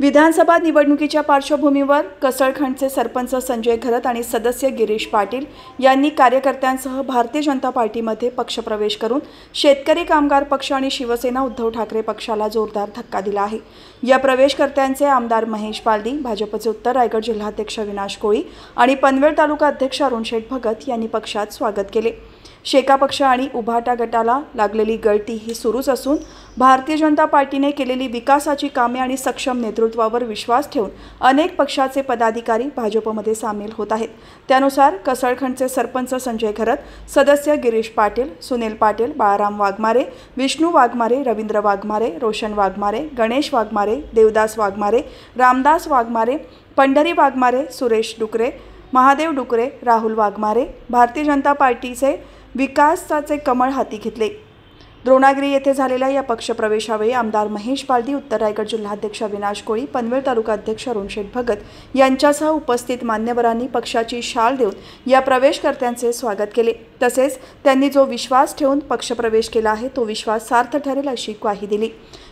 विधानसभा निवडणुकीच्या पार्श्वभूमीवर कसळखंडचे सरपंच संजय घरत आणि सदस्य गिरीश पाटील यांनी कार्यकर्त्यांसह भारतीय जनता पार्टीमध्ये पक्षप्रवेश करून शेतकरी कामगार पक्ष आणि शिवसेना उद्धव ठाकरे पक्षाला जोरदार धक्का दिला आहे. या प्रवेशकर्त्यांचे आमदार महेश पालदी भाजपचे उत्तर रायगड जिल्हाध्यक्ष विनाश कोळी आणि पनवेल तालुका अध्यक्ष अरुण शेठ भगत यांनी पक्षात स्वागत केले. शेका पक्ष आणि उभाटा गटाला लागलेली गळती ही सुरूच असून भारतीय जनता पार्टीने केलेली विकासाची कामे आणि सक्षम नेतृत्वावर विश्वास ठेवून अनेक पक्षाचे पदाधिकारी भाजपमध्ये सामील होत आहेत. त्यानुसार कसळखंडचे सरपंच संजय घरत सदस्य गिरीश पाटील सुनील पाटील बाळाराम वाघमारे विष्णू वाघमारे रवींद्र वाघमारे रोशन वाघमारे गणेश वाघमारे देवदास वाघमारे रामदास वाघमारे पंढरी वाघमारे सुरेश डुकरे महादेव डुकरे राहुल वाघमारे भारतीय जनता पार्टीचे विकासाचे कमळ हाती घेतले. द्रोणागिरी येथे झालेल्या या पक्षप्रवेशावेळी आमदार महेश बालदी उत्तर रायगड जिल्हाध्यक्ष विनाश कोळी पनवेल तालुका अध्यक्ष अरुण भगत यांच्यासह उपस्थित मान्यवरांनी पक्षाची शाल देऊन या प्रवेशकर्त्यांचे स्वागत केले. तसेच त्यांनी जो विश्वास ठेवून पक्षप्रवेश केला आहे तो विश्वास सार्थ ठरेल अशी ग्वाही दिली.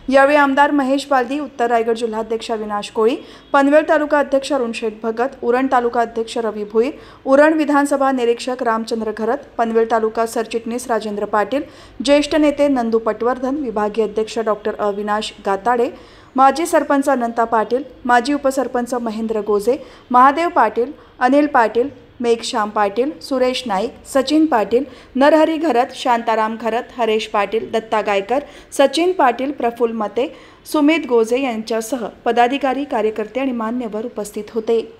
यावेळी आमदार महेश बालदी उत्तर रायगड जिल्हाध्यक्ष अविनाश कोळी पनवेल तालुका अध्यक्ष अरुण शेठ भगत उरण तालुका अध्यक्ष रवी भोईर उरण विधानसभा निरीक्षक रामचंद्र घरत पनवेल तालुका सरचिटणीस राजेंद्र पाटील ज्येष्ठ नेते नंदू पटवर्धन विभागीय अध्यक्ष डॉक्टर अविनाश गाताडे माजी सरपंच अनंता पाटील माजी उपसरपंच महेंद्र गोजे महादेव पाटील अनिल पाटील मेघश्याम पाटील सुरेश नाईक सचिन पाटील नरहरी घरत शांताराम घरत हरेश पाटील दत्ता गायकर सचिन पाटील प्रफुल्ल मते सुमित गोजे यांच्यासह पदाधिकारी कार्यकर्ते आणि मान्यवर उपस्थित होते.